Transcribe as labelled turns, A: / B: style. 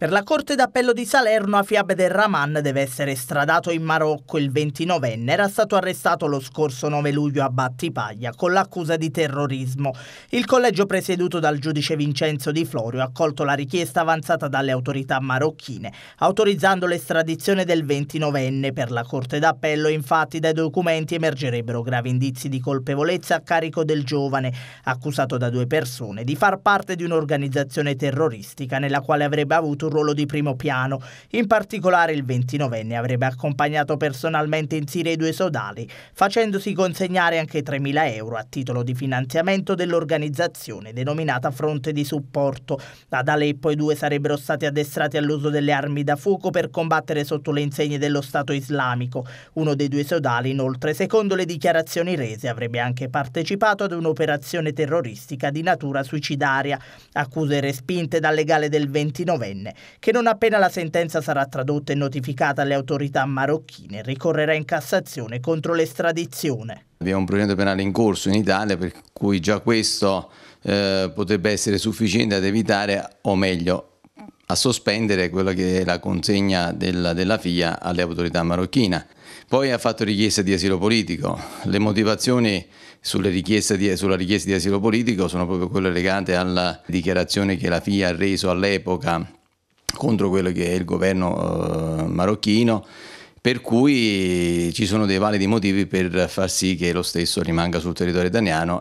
A: Per la Corte d'Appello di Salerno, Afiab del Rahman deve essere estradato in Marocco il 29enne. Era stato arrestato lo scorso 9 luglio a Battipaglia con l'accusa di terrorismo. Il collegio presieduto dal giudice Vincenzo Di Florio ha accolto la richiesta avanzata dalle autorità marocchine, autorizzando l'estradizione del 29enne. Per la Corte d'Appello, infatti, dai documenti emergerebbero gravi indizi di colpevolezza a carico del giovane, accusato da due persone di far parte di un'organizzazione terroristica nella quale avrebbe avuto un ruolo di primo piano. In particolare il 29enne avrebbe accompagnato personalmente in Siria i due sodali, facendosi consegnare anche 3.000 euro a titolo di finanziamento dell'organizzazione denominata Fronte di Supporto. Ad Aleppo i due sarebbero stati addestrati all'uso delle armi da fuoco per combattere sotto le insegne dello Stato islamico. Uno dei due sodali, inoltre, secondo le dichiarazioni rese, avrebbe anche partecipato ad un'operazione terroristica di natura suicidaria. Accuse respinte dal legale del 29enne, che non appena la sentenza sarà tradotta e notificata alle autorità marocchine ricorrerà in Cassazione contro l'estradizione.
B: Abbiamo un procedimento penale in corso in Italia per cui già questo eh, potrebbe essere sufficiente ad evitare, o meglio, a sospendere quella che è la consegna della, della figlia alle autorità marocchine. Poi ha fatto richiesta di asilo politico. Le motivazioni richieste di, sulla richiesta di asilo politico sono proprio quelle legate alla dichiarazione che la figlia ha reso all'epoca contro quello che è il governo eh, marocchino per cui ci sono dei validi motivi per far sì che lo stesso rimanga sul territorio italiano